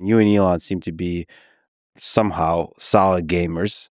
You and Elon seem to be somehow solid gamers.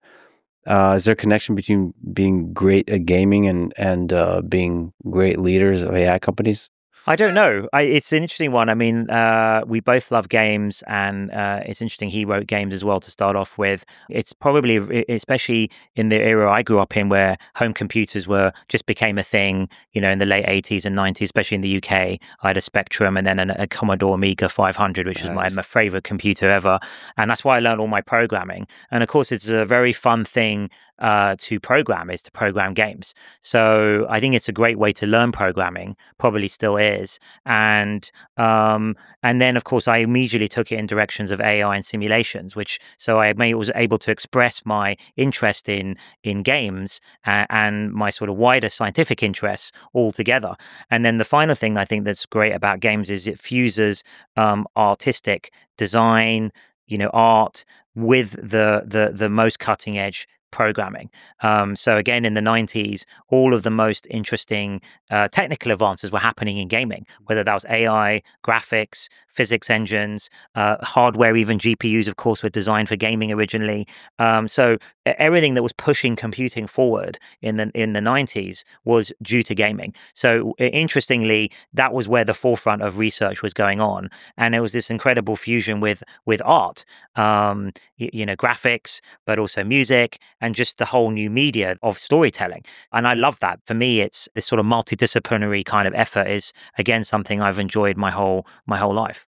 Uh, is there a connection between being great at gaming and and uh, being great leaders of AI companies? I don't know. I, it's an interesting one. I mean, uh, we both love games, and uh, it's interesting. He wrote games as well to start off with. It's probably, especially in the era I grew up in, where home computers were just became a thing. You know, in the late '80s and '90s, especially in the UK, I had a Spectrum and then a, a Commodore Amiga 500, which nice. was my, my favorite computer ever, and that's why I learned all my programming. And of course, it's a very fun thing uh, to program is to program games. So I think it's a great way to learn programming. Probably still is, and um, and then of course I immediately took it in directions of AI and simulations, which so I was able to express my interest in in games and, and my sort of wider scientific interests all together. And then the final thing I think that's great about games is it fuses um, artistic design, you know, art with the the the most cutting edge programming. Um, so again, in the 90s, all of the most interesting uh, technical advances were happening in gaming, whether that was AI, graphics, physics engines, uh, hardware, even GPUs, of course, were designed for gaming originally. Um, so everything that was pushing computing forward in the in the 90s was due to gaming. So interestingly, that was where the forefront of research was going on, and there was this incredible fusion with with art, um, you, you know, graphics, but also music and just the whole new media of storytelling. And I love that. For me, it's this sort of multidisciplinary kind of effort is again something I've enjoyed my whole my whole life.